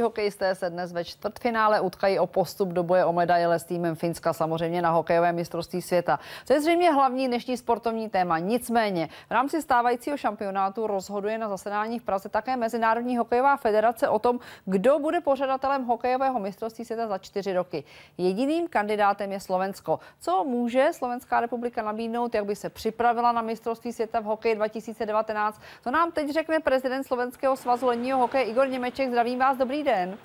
Hokejisté se dnes ve čtvrtfinále utkají o postup do boje o medaile s týmem Finska, samozřejmě na hokejové mistrovství světa. To je zřejmě hlavní dnešní sportovní téma. Nicméně v rámci stávajícího šampionátu rozhoduje na zasedání v Praze také Mezinárodní hokejová federace o tom, kdo bude pořadatelem hokejového mistrovství světa za čtyři roky. Jediným kandidátem je Slovensko. Co může Slovenská republika nabídnout, jak by se připravila na mistrovství světa v hokeji 2019? To nám teď řekne prezident Slovenského svazu ledního hokeje Igor Němeček. Zdravím vás, dobrý den.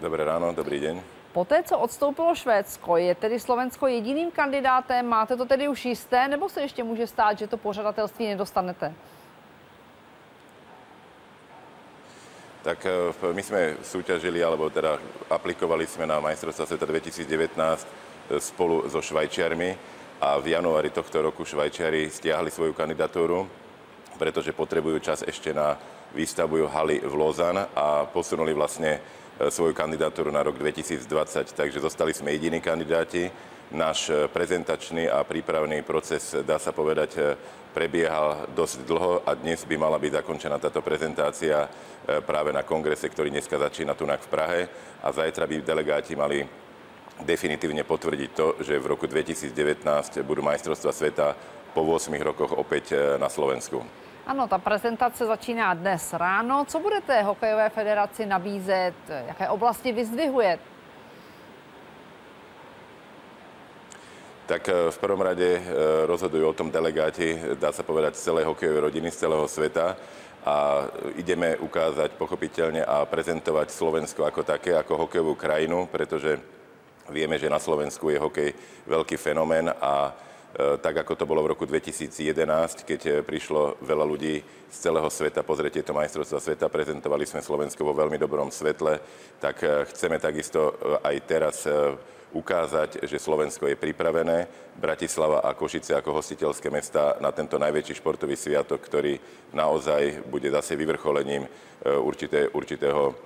Dobré ráno, dobrý deň. Poté, co odstoupilo Švédsko, je tedy Slovensko jediným kandidátem? Máte to tedy už jisté, nebo se ještě může stát, že to pořadatelství nedostanete? Tak eh, my sme súťažili, alebo teda aplikovali sme na majstrovstvá sveta 2019 eh, spolu so Švajčiarmi a v januári tohto roku Švajčiari stiahli svoju kandidatúru, pretože potrebujú čas ešte na výstavbu haly v Lozan a posunuli vlastne e, svoju kandidatúru na rok 2020. Takže zostali sme jediní kandidáti. Náš e, prezentačný a prípravný proces, dá sa povedať, e, prebiehal dosť dlho a dnes by mala byť zakončená táto prezentácia práve na kongrese, ktorý dneska začína tu v Prahe a zajtra by delegáti mali definitívne potvrdiť to, že v roku 2019 budú majstrovstva sveta po 8 rokoch opäť na Slovensku. Ano, ta prezentace začíná dnes ráno. Co budete hokejové federaci nabízet? Jaké oblasti vyzdvihuje? Tak eh, v prvom rade eh, rozhodujú o tom delegáti, dá sa povedať, z celej hokejovej rodiny, z celého sveta a ideme ukázať pochopiteľne a prezentovať Slovensko ako také, ako hokejovú krajinu, pretože vieme, že na Slovensku je hokej veľký fenomén a tak ako to bolo v roku 2011, keď e, prišlo veľa ľudí z celého sveta. Pozrieť tieto majstrovstvá sveta, prezentovali sme Slovensko vo veľmi dobrom svetle, tak e, chceme takisto aj teraz ukázať, že Slovensko je pripravené, Bratislava a Košice ako hostiteľské mesta na tento najväčší športový sviatok, ktorý naozaj bude zase vyvrcholením určité, určitého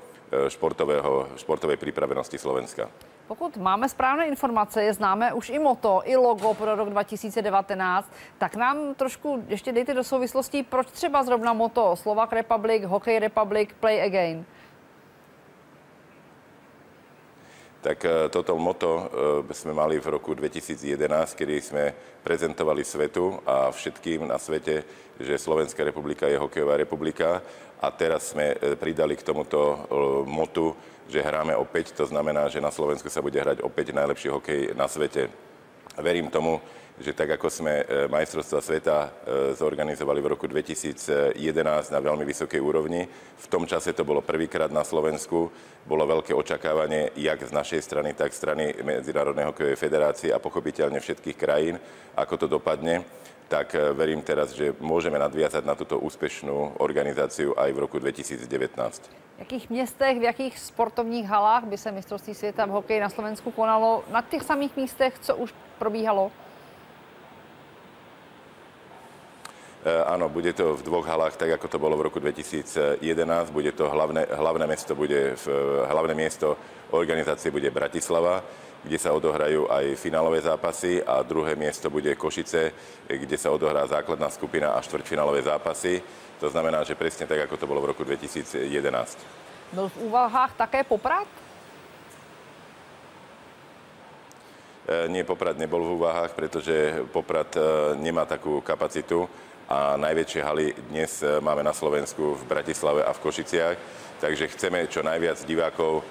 športového, športovej pripravenosti Slovenska. Pokud máme správné informace, je známe už i moto, i logo pro rok 2019, tak nám trošku ještě dejte do souvislostí, proč třeba zrovna moto Slovak Republic, Hockey Republic, Play Again? Tak e, toto moto e, sme mali v roku 2011, kedy sme prezentovali svetu a všetkým na svete, že Slovenská republika je hokejová republika a teraz sme e, pridali k tomuto motu že hráme opäť, to znamená, že na Slovensku sa bude hrať opäť najlepší hokej na svete. Verím tomu, že tak ako sme e, majstrovstva sveta e, zorganizovali v roku 2011 na veľmi vysokej úrovni, v tom čase to bolo prvýkrát na Slovensku, bolo veľké očakávanie jak z našej strany, tak strany Medzinárodnej hokejovej federácie a pochopiteľne všetkých krajín, ako to dopadne tak e, verím teraz, že môžeme nadviazať na túto úspešnú organizáciu aj v roku 2019. V jakých městech, v jakých sportovních halách by se mistrovství světa v hokeji na Slovensku konalo? Na těch samých místech, co už probíhalo? E, áno, bude to v dvoch halách, tak ako to bolo v roku 2011. Bude to hlavné, hlavné mesto, bude v, hlavné miesto organizácie bude Bratislava kde sa odohrajú aj finálové zápasy a druhé miesto bude Košice, kde sa odohrá základná skupina a štvrťfinálové zápasy. To znamená, že presne tak, ako to bolo v roku 2011. Byl v úvahách také Poprad? E, nie, Poprad nebol v úvahách, pretože Poprad nemá takú kapacitu a najväčšie haly dnes e, máme na Slovensku v Bratislave a v Košiciach, takže chceme čo najviac divákov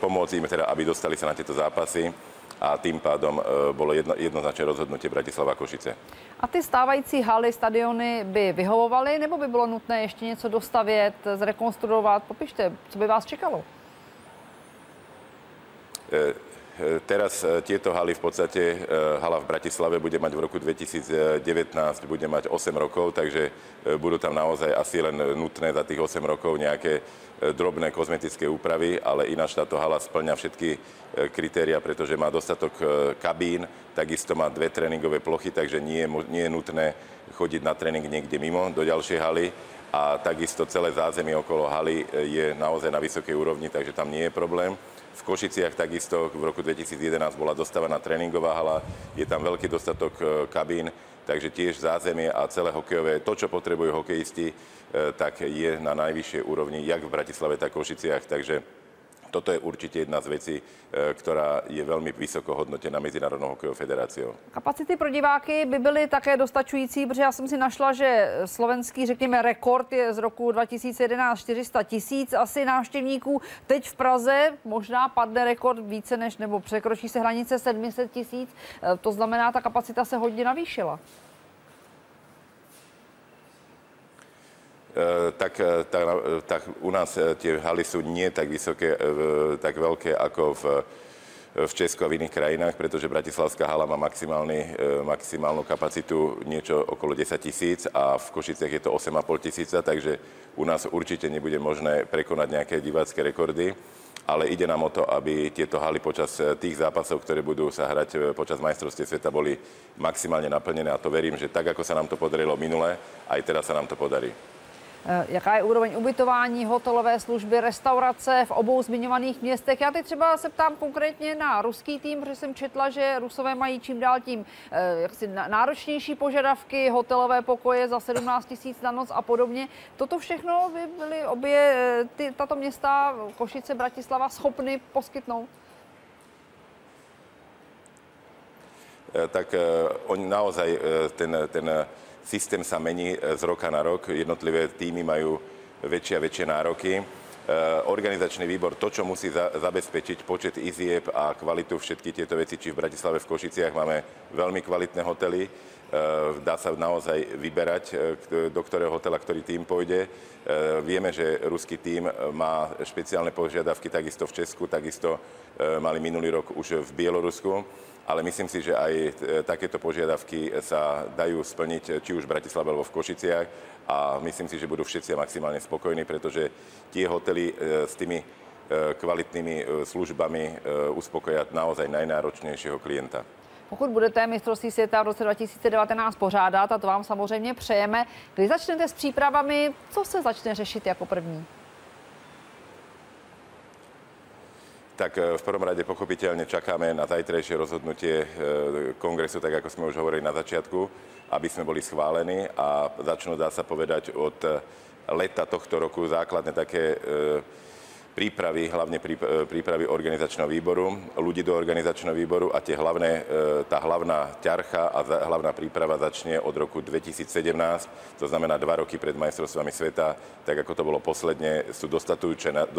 pomôcť im teda, aby dostali sa na tieto zápasy a tým pádom e, bolo jedno, jednoznačné rozhodnutie Bratislava Košice. A ty stávající haly, stadiony by vyhovovaly, nebo by bylo nutné ještě něco dostavět, zrekonstruovat? Popište, co by vás čekalo? E, e Teraz e, tieto haly v podstate, hala v Bratislave bude mať v roku 2019, bude mať 8 rokov, takže budú tam naozaj asi len nutné za tých 8 rokov nejaké E, drobné kozmetické úpravy, ale ináč táto hala splňa všetky e, kritéria, pretože má dostatok e, kabín, takisto má dve tréningové plochy, takže nie je, nie je nutné chodiť na tréning niekde mimo do ďalšej haly a takisto celé zázemie okolo haly je naozaj na vysokej úrovni, takže tam nie je problém. V Košiciach takisto v roku 2011 bola dostávaná tréningová hala, je tam veľký dostatok kabín, takže tiež zázemie a celé hokejové, to, čo potrebujú hokejisti, tak je na najvyššej úrovni, jak v Bratislave, tak v Košiciach. Takže toto je určitě jedna z věcí, eh, která je velmi vysoko hodnotená Mezinárodnou hokejovou federáciou. Kapacity pro diváky by byly také dostačující, protože já jsem si našla, že slovenský, řekněme, rekord je z roku 2011 400 tisíc asi návštěvníků. Teď v Praze možná padne rekord více než, nebo překročí se hranice 700 tisíc. Eh, to znamená, ta kapacita se hodně navýšila. Tak, eh, tak, eh, tak u nás tie haly sú nie tak vysoké, tak veľké ako v, v Česku a v iných krajinách, pretože Bratislavská hala má maximálnu kapacitu niečo okolo 10 tisíc a v Košiciach je to 8,5 tisíca, takže u nás určite nebude možné prekonať nejaké divácké rekordy ale ide nám o to, aby tieto haly počas tých zápasov, ktoré budú sa hrať počas majstrovstiev sveta, boli maximálne naplnené a to verím, že tak, ako sa nám to podarilo minule, aj teraz sa nám to podarí. Eh, jaká je úroveň ubytování, hotelové služby, restaurace v obou zmiňovaných městech. Já teď třeba se ptám konkrétně na ruský tým, protože jsem četla, že Rusové mají čím dál tím eh, jaksi náročnější požadavky, hotelové pokoje za 17 tisíc na noc a podobně. Toto všechno by byly obě eh, ty, tato města, Košice, Bratislava, schopny poskytnout? Tak oni naozaj ten, ten systém sa mení e, z roka na rok, jednotlivé týmy majú väčšie a väčšie nároky. E, organizačný výbor to, čo musí za, zabezpečiť počet izieb a kvalitu všetky tieto veci, či v Bratislave, v Košiciach máme veľmi kvalitné hotely, dá sa naozaj vyberať, do ktorého hotela ktorý tým pôjde. Vieme, že ruský tým má špeciálne požiadavky takisto v Česku, takisto mali minulý rok už v Bielorusku ale myslím si, že aj takéto požiadavky sa dajú splniť či už v Bratislave alebo v Košiciach a myslím si, že budú všetci maximálne spokojní, pretože tie hotely s tými kvalitnými službami uspokoja naozaj najnáročnějšího klienta. Pokud budete mistrovství světa v roce 2019 pořádat, a to vám samozřejmě přejeme, kdy začnete s přípravami, co se začne řešit jako první? Tak e, v prvom rade pochopiteľne čakáme na zajtrajšie rozhodnutie e, kongresu, tak ako sme už hovorili na začiatku, aby sme boli schválení a začnú, dá sa povedať, od leta tohto roku základné také prípravy, hlavne e, prípravy organizačného výboru, ľudí do organizačného výboru a tie hlavné, e, tá hlavná ťarcha a hlavná príprava začne od roku 2017, to znamená dva roky pred majstrovstvami sveta, tak ako to bolo posledne, sú dostatujúce na,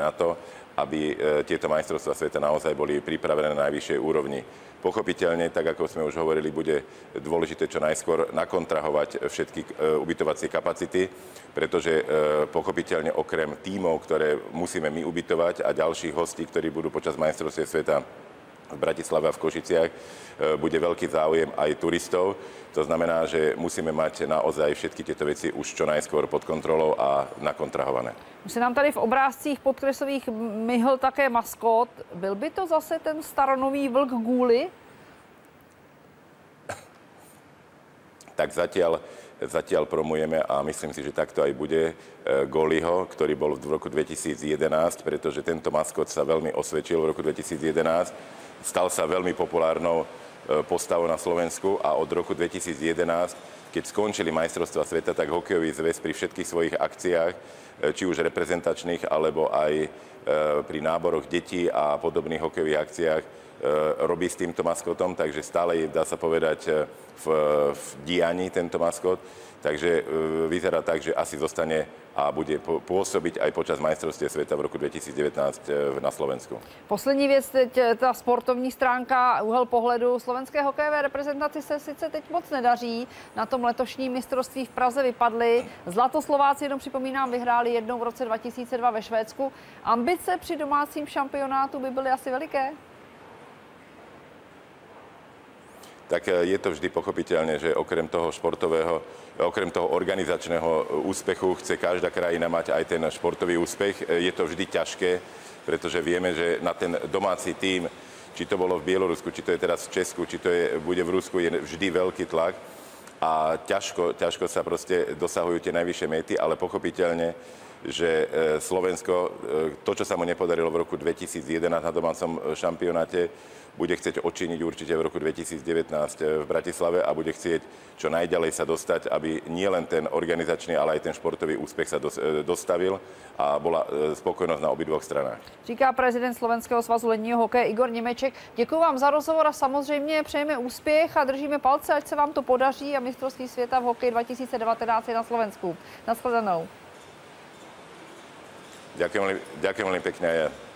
na to, aby e, tieto majstrovstvá sveta naozaj boli pripravené na najvyššej úrovni. Pochopiteľne, tak ako sme už hovorili, bude dôležité čo najskôr nakontrahovať všetky ubytovacie kapacity, pretože pochopiteľne okrem tímov, ktoré musí musíme my ubytovať a ďalších hostí, ktorí budú počas majstrovstiev sveta v Bratislave a v Košiciach, e, bude veľký záujem aj turistov. To znamená, že musíme mať naozaj všetky tieto veci už čo najskôr pod kontrolou a nakontrahované. Se nám tady v obrázcích podkresových myhl také maskot. Byl by to zase ten staronový vlk Gúly? tak zatiaľ zatiaľ promujeme a myslím si, že takto aj bude e, Goliho, ktorý bol v roku 2011, pretože tento maskot sa veľmi osvedčil v roku 2011. Stal sa veľmi populárnou e, postavou na Slovensku a od roku 2011, keď skončili majstrovstva sveta, tak hokejový zväz pri všetkých svojich akciách, e, či už reprezentačných, alebo aj pri náboroch detí a podobných hokejových akciách robí s týmto maskotom, takže stále je, dá sa povedať, v, v dianí tento maskot. Takže e, vyzerá tak, že asi zostane a bude pôsobiť aj počas majstrovstiev sveta v roku 2019 e, na Slovensku. Poslední věc, teď e, ta sportovní stránka, úhel pohledu slovenské hokejové reprezentaci se sice teď moc nedaří. Na tom letošním mistrovství v Praze vypadly. Zlatoslováci, jenom připomínám, vyhráli jednou v roce 2002 ve Švédsku. Ambice při domácím šampionátu by byly asi veliké? Tak e, je to vždy pochopiteľne, že okrem toho športového, okrem toho organizačného úspechu chce každá krajina mať aj ten športový úspech. E, je to vždy ťažké, pretože vieme, že na ten domáci tým, či to bolo v Bielorusku, či to je teraz v Česku, či to je, bude v Rusku, je vždy veľký tlak a ťažko, ťažko sa proste dosahujú tie najvyššie mety, ale pochopiteľne že Slovensko, to, čo sa mu nepodarilo v roku 2011 na domácom šampionáte, bude chcieť očiniť určite v roku 2019 v Bratislave a bude chcieť čo najďalej sa dostať, aby nielen ten organizačný, ale aj ten športový úspech sa dostavil a bola spokojnosť na obidvoch stranách. Říká prezident Slovenského svazu ledního hokeje Igor Němeček. Děkuji vám za rozhovor a samozřejmě přejeme úspěch a držíme palce, ať se vám to podaří a mistrovství světa v hokeji 2019 je na Slovensku. Naschledanou. Ďakujem, ďakujem veľmi pekne aj ja.